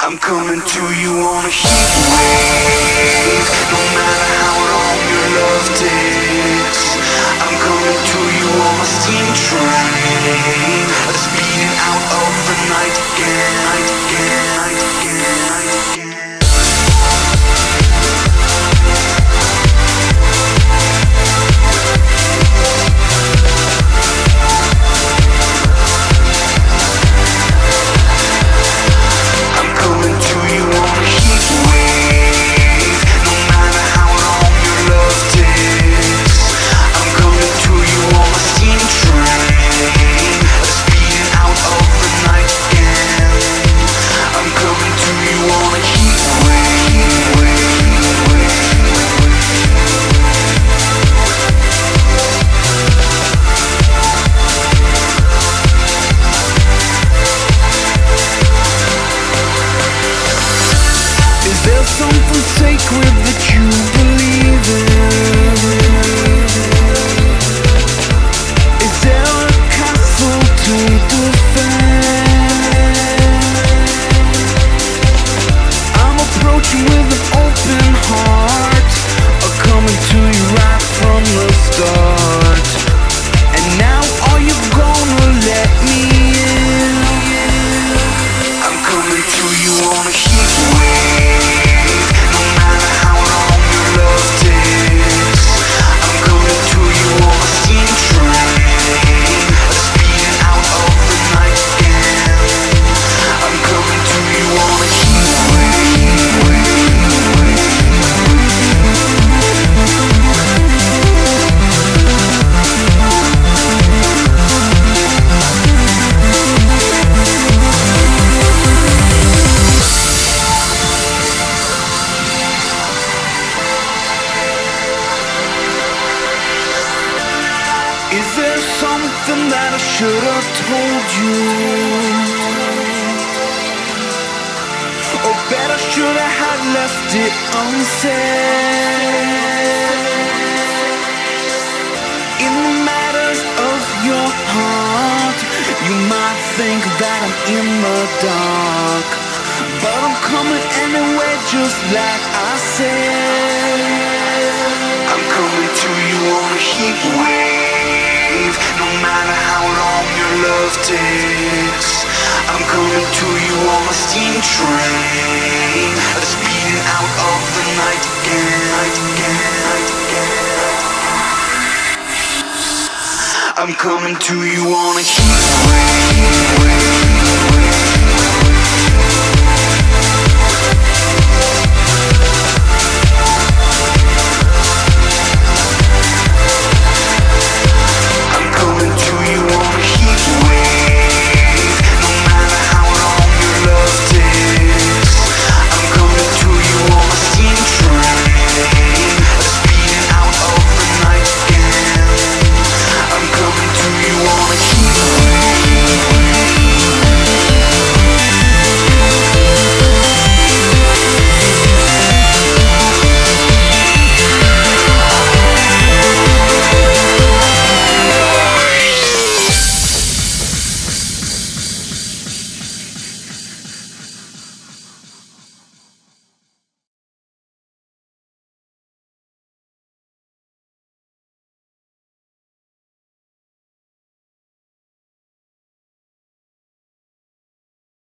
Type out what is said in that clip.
I'm coming to you on a heat wave. No matter how long your love takes something sacred that you believe in? Something that I should have told you? Oh, or better should I have left it unsaid? In the matters of your heart, you might think that I'm in the dark. But I'm coming anyway, just like I said. I'm coming to on a steam train Speeding out of the night again, night again, night again. I'm coming to you on a heat wave